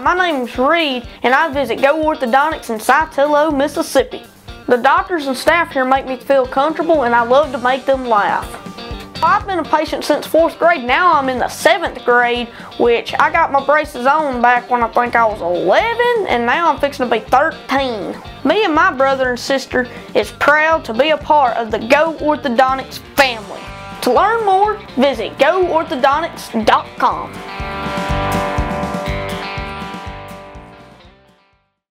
My name is Reed, and I visit Go Orthodontics in Saltillo, Mississippi. The doctors and staff here make me feel comfortable, and I love to make them laugh. I've been a patient since fourth grade. Now I'm in the seventh grade, which I got my braces on back when I think I was 11, and now I'm fixing to be 13. Me and my brother and sister is proud to be a part of the Go Orthodontics family. To learn more, visit goorthodontics.com.